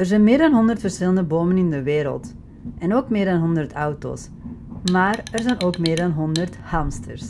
Er zijn meer dan 100 verschillende bomen in de wereld. En ook meer dan 100 auto's. Maar er zijn ook meer dan 100 hamsters.